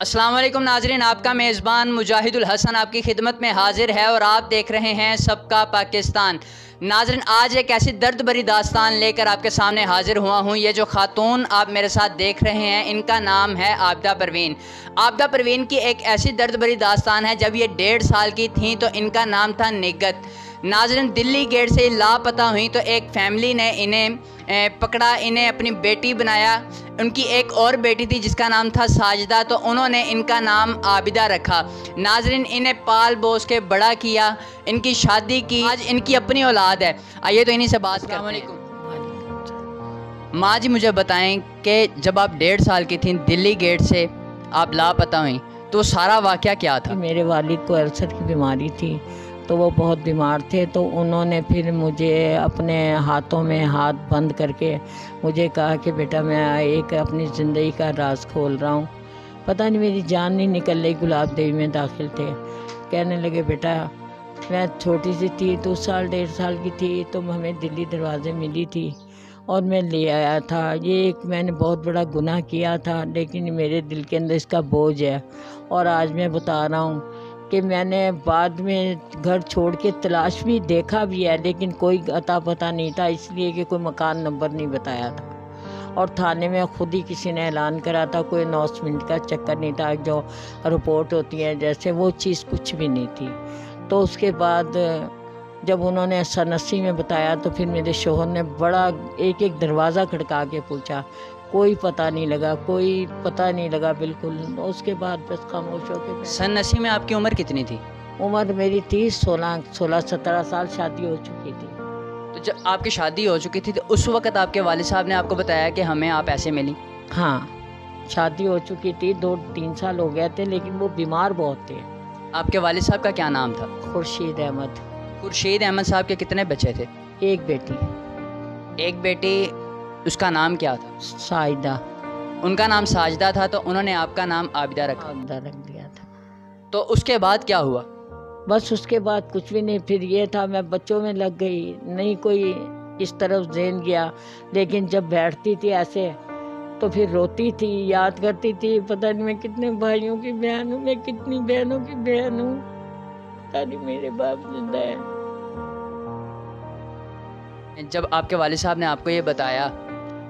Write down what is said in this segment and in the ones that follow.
वालेकुम नाजरीन, आपका मेज़बान मुजाहिदुल हसन आपकी खिदमत में हाजिर है और आप देख रहे हैं सबका पाकिस्तान। नाजरीन, आज एक ऐसी दर्द भरी दास्तान लेकर आपके सामने हाजिर हुआ हूँ। ये जो ख़ातून आप मेरे साथ देख रहे हैं, इनका नाम है आबदा परवीन। आबदा परवीन की एक ऐसी दर्द भरी दास्तान है, जब ये डेढ़ साल की थी तो इनका नाम था निगत। नाजरन दिल्ली गेट से लापता हुई तो एक फैमिली ने इन्हें पकड़ा इन्हें अपनी बेटी बनाया। उनकी एक और बेटी थी जिसका नाम था साजदा तो उन्होंने इनका नाम आबिदा रखा। नाजरन इन्हें पाल बोस के बड़ा किया इनकी शादी की। आज इनकी अपनी औलाद है। आइए तो इन्हीं से बात कर माँ जी मुझे बताएँ कि जब आप डेढ़ साल की थी दिल्ली गेट से आप लापता हुई तो सारा वाक़ क्या था? मेरे वालिद को अल्सर की बीमारी थी। तो वो बहुत बीमार थे तो उन्होंने फिर मुझे अपने हाथों में हाथ बंद करके मुझे कहा कि बेटा मैं एक अपनी ज़िंदगी का राज खोल रहा हूँ। पता नहीं मेरी जान नहीं निकल रही, गुलाब देवी में दाखिल थे। कहने लगे, बेटा, मैं छोटी सी थी दो साल, डेढ़ साल की थी तो हमें दिल्ली दरवाजे मिली थी और मैं ले आया था। ये एक मैंने बहुत बड़ा गुनाह किया था, लेकिन मेरे दिल के अंदर इसका बोझ है और आज मैं बता रहा हूँ कि मैंने बाद में घर छोड़ के तलाश भी देखा भी है, लेकिन कोई अता पता नहीं था, इसलिए कि कोई मकान नंबर नहीं बताया था। और थाने में ख़ुद ही किसी ने ऐलान करा था, कोई अनाउंसमेंट का चक्कर नहीं था, जो रिपोर्ट होती है, जैसे वो चीज़ कुछ भी नहीं थी। तो उसके बाद जब उन्होंने सन अस्सी में बताया तो फिर मेरे शोहर ने बड़ा एक एक दरवाज़ा खड़का के पूछा कोई पता नहीं लगा कोई पता नहीं लगा बिल्कुल। उसके बाद बस खामोश हो के सन अस्सी में आपकी उम्र कितनी थी? उम्र मेरी थी सोलह सोलह सत्रह साल शादी हो चुकी थी। तो जब आपकी शादी हो चुकी थी तो उस वक्त आपके वाले साहब ने आपको बताया कि हमें आप ऐसे मिली? हाँ शादी हो चुकी थी दो तीन साल हो गए थे लेकिन वो बीमार बहुत थे। आपके वाले साहब का क्या नाम था? खुर्शीद अहमद। खुर्शीद अहमद साहब के कितने बच्चे थे? एक बेटी। एक बेटी उसका नाम क्या था? साजिदा उनका नाम साजदा था तो उन्होंने आपका नाम आबिदा रखा। आबिदा रख दिया था। तो उसके बाद क्या हुआ? बस उसके बाद कुछ भी नहीं फिर ये था मैं बच्चों में लग गई। नहीं कोई इस तरफ़ जेन गया लेकिन जब बैठती थी ऐसे तो फिर रोती थी याद करती थी पता नहीं मैं कितने भाइयों की बहन हूँ मैं कितनी बहनों की बहन हूँ। मेरे बाप ज़िंदा है जब आपके वाले साहब ने आपको ये बताया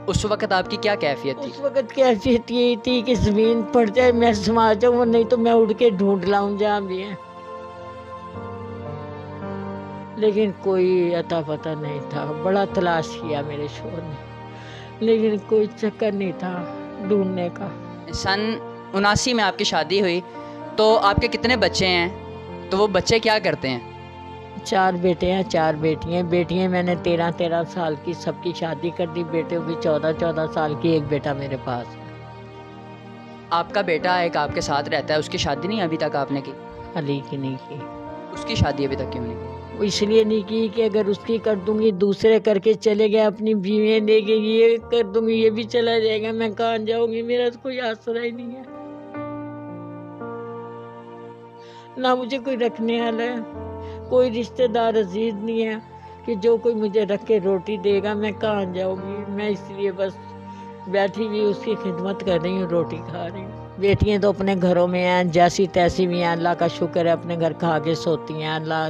उस वक्त आपकी क्या कैफियत थी? उस वक्त कैफियत ये थी कि ज़मीन पड़ जाए मैं समा जाऊँ नहीं तो मैं उड़ के ढूंढ लाऊं जहाँ भी है। लेकिन कोई अता पता नहीं था। बड़ा तलाश किया मेरे शोर ने। लेकिन कोई चक्कर नहीं था ढूँढने का। सन उनासी में आपकी शादी हुई तो आपके कितने बच्चे हैं? तो वो बच्चे क्या करते हैं? चार बेटे हैं चार बेटियाँ बेटियाँ मैंने तेरह तेरह साल की सबकी शादी कर दी। बेटे भी चौदह चौदह साल की एक बेटा मेरे पास। है आपका बेटा एक आपके साथ रहता है उसकी शादी नहीं अभी तक आपने की? अली की नहीं की। उसकी शादी अभी तक क्यों नहीं की? इसलिए नहीं की कि अगर उसकी कर दूँगी दूसरे करके चले गए अपनी बीवी लेके ये कर दूँगी ये भी चला जाएगा मैं कहाँ जाऊँगी? मेरा तो कोई आसरा ही नहीं है। ना मुझे कोई रखने वाला है। कोई रिश्तेदार अज़ीज़ नहीं है कि जो कोई मुझे रख के रोटी देगा, मैं कहाँ जाऊँगी? मैं इसलिए बस बैठी हुई उसकी खिदमत कर रही हूँ, रोटी खा रही हूँ। बेटियाँ तो अपने घरों में हैं जैसी तैसी भी हैं, अल्लाह का शुक्र है, अपने घर खा के सोती हैं, अल्लाह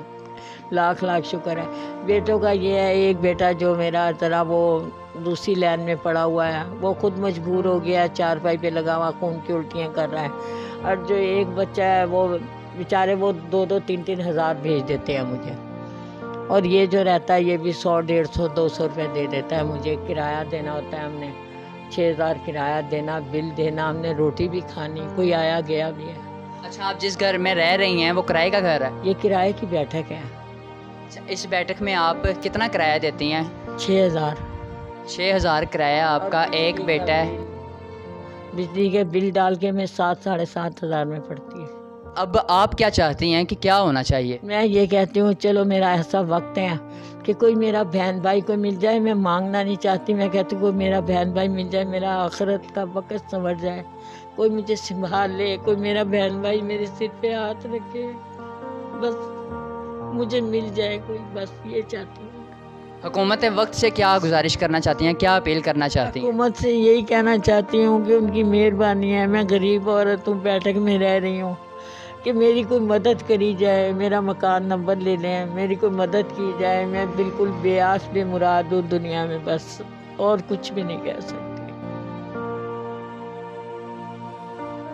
लाख लाख शुक्र है। बेटों का ये है, एक बेटा जो मेरा तरह वो दूसरी लाइन में पड़ा हुआ है, वो खुद मजबूर हो गया चार पाई पे लगा हुआ, खून की उल्टियाँ कर रहा है। और जो एक बच्चा है, वो बेचारे वो दो दो तीन तीन हज़ार भेज देते हैं मुझे। और ये जो रहता है ये भी सौ डेढ़ सौ दो सौ रुपये दे देता है मुझे। किराया देना होता है हमने। छः हज़ार किराया देना बिल देना हमने रोटी भी खानी कोई आया गया भी है। अच्छा आप जिस घर में रह रही हैं वो किराए का घर है? ये किराए की बैठक है। अच्छा, इस बैठक में आप कितना किराया देती हैं? छः हज़ार। छः हज़ार किराया आपका एक बेटा है। बिजली के बिल डाल के मैं सात साढ़े सात हज़ार में पड़ती है। अब आप क्या चाहती हैं कि क्या होना चाहिए? मैं ये कहती हूँ चलो मेरा ऐसा वक्त है कि कोई मेरा बहन भाई को मिल जाए मैं मांगना नहीं चाहती। मैं कहती हूँ कोई मेरा बहन भाई मिल जाए मेरा आखरत का वक्त संवर जाए। कोई मुझे संभाल ले कोई मेरा बहन भाई मेरे सिर पे हाथ रखे बस मुझे मिल जाए कोई बस ये चाहती हूँ। हुकूमत वक्त से क्या गुजारिश करना चाहती हैं? क्या अपील करना चाहती हैं? हुकूमत से यही कहना चाहती हूँ कि उनकी मेहरबानी है। मैं गरीब औरत हूँ बैठक में रह रही हूँ। कि मेरी कोई मदद करी जाए, मेरा मकान नंबर ले लें, मेरी कोई मदद की जाए, मैं बिल्कुल बेआस, बेमुराद हूँ दुनिया में, बस और कुछ भी नहीं कह सकती।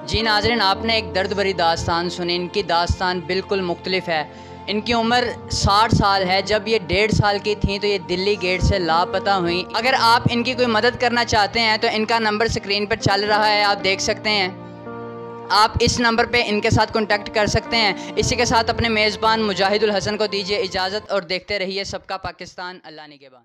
जी नाजरन, आपने एक दर्द भरी दास्तान सुनी, इनकी दास्तान बिल्कुल मुख्तलिफ़ है। इनकी उम्र 60 साल है, जब ये डेढ़ साल की थी तो ये दिल्ली गेट से लापता हुई। अगर आप इनकी कोई मदद करना चाहते हैं तो इनका नंबर स्क्रीन पर चल रहा है, आप देख सकते हैं। आप इस नंबर पे इनके साथ कॉन्टैक्ट कर सकते हैं। इसी के साथ अपने मेज़बान मुजाहिदुल हसन को दीजिए इजाज़त और देखते रहिए सबका पाकिस्तान अल्लाह निगेबान